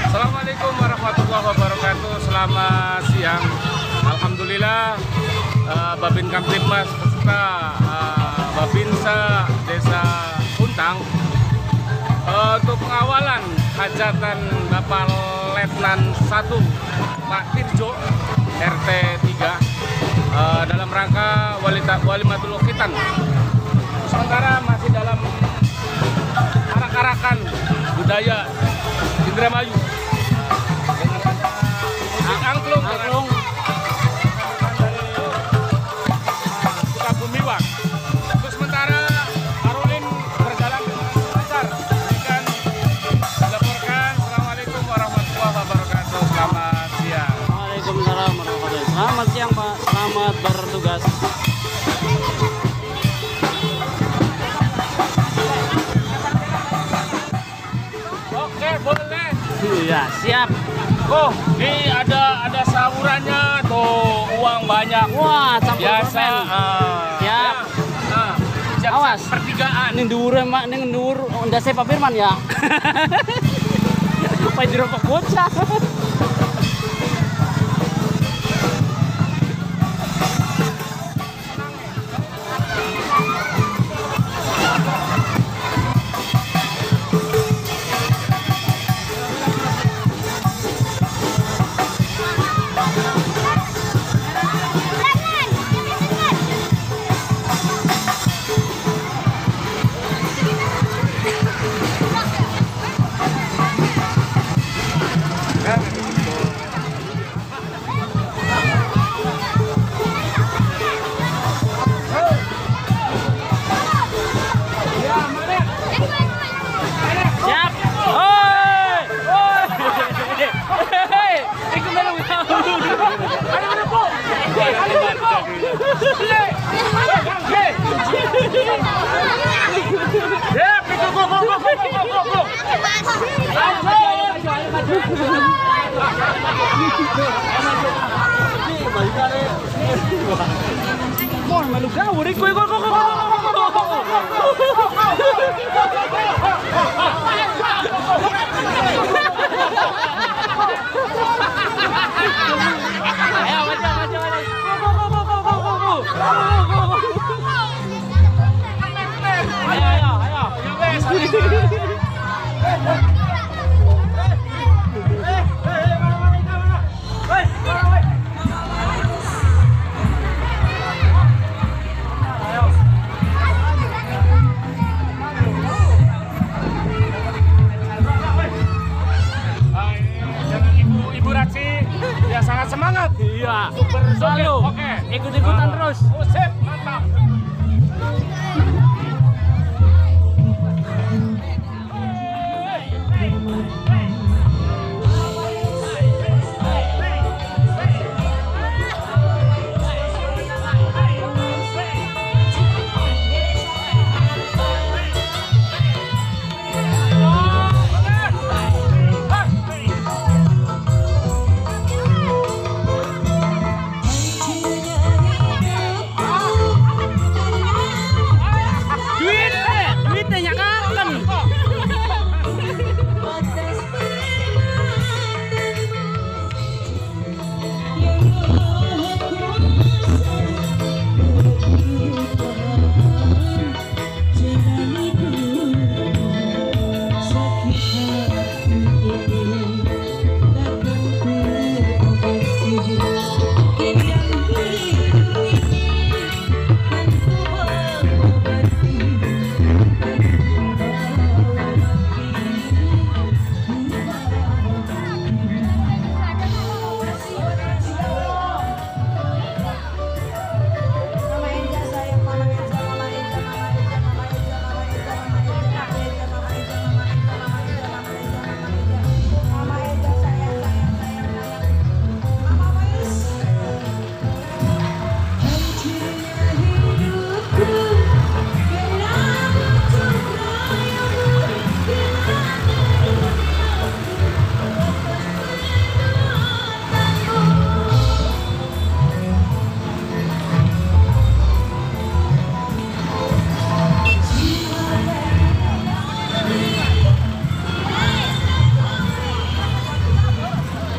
Assalamualaikum warahmatullahi wabarakatuh. Selamat siang. Alhamdulillah eh, Babin Kamtipmas beserta eh, Babinsa Desa Untang eh, untuk pengawalan hajatan Bapak Letnan 1 Pak Tirjo RT 3 eh, dalam rangka wali wali matul Ukitan. Sementara Selamat selamat bertugas. Oke, boleh. Iya, siap. Oh, ini ada ada sahurannya tuh uang banyak. Wah, campur Biasa. ah. Siap. Nah, jam Awas. pertigaan. Ning dhuwur Mak, ning dhuwur ndak saya Pak Firman ya. Pak jero Pak bocah. Porra, malucão, o rico, igual, igual, igual, igual, igual, igual, ikut-ikutan terus. Oh, sip, mantap.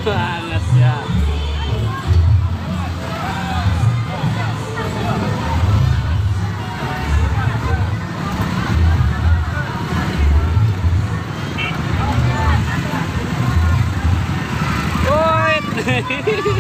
banget ya. Hehehehe